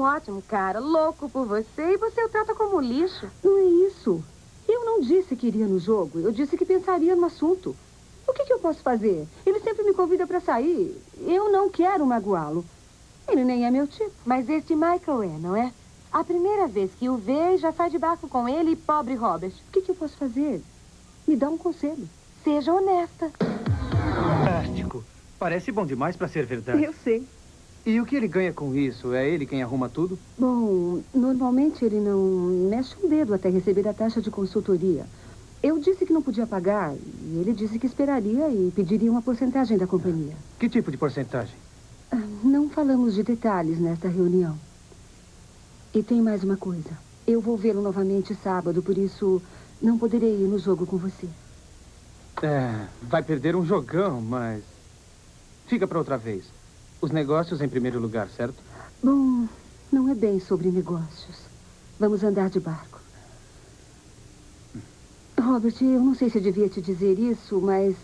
um ótimo cara, louco por você, e você o trata como lixo. Não é isso. Eu não disse que iria no jogo. Eu disse que pensaria no assunto. O que, que eu posso fazer? Ele sempre me convida para sair. Eu não quero magoá-lo. Ele nem é meu tipo. Mas este Michael é, não é? A primeira vez que o vê, já sai de barco com ele e pobre Robert. O que, que eu posso fazer? Me dá um conselho. Seja honesta. Fantástico. Parece bom demais para ser verdade. Eu sei. E o que ele ganha com isso? É ele quem arruma tudo? Bom, normalmente ele não mexe um dedo até receber a taxa de consultoria. Eu disse que não podia pagar e ele disse que esperaria e pediria uma porcentagem da companhia. Que tipo de porcentagem? Ah, Não falamos de detalhes nesta reunião. E tem mais uma coisa. Eu vou vê-lo novamente sábado, por isso não poderei ir no jogo com você. É, vai perder um jogão, mas. Fica para outra vez. Os negócios em primeiro lugar, certo? Bom, não é bem sobre negócios. Vamos andar de barco. Robert, eu não sei se eu devia te dizer isso, mas.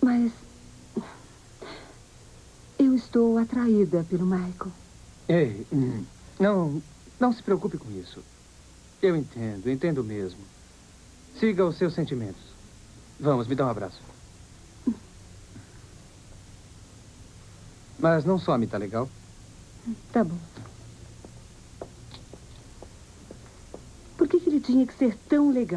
Mas. Eu estou atraída pelo Michael. Ei, hum, não, não se preocupe com isso. Eu entendo, entendo mesmo. Siga os seus sentimentos. Vamos, me dá um abraço. Mas não some, tá legal? Tá bom. Por que, que ele tinha que ser tão legal?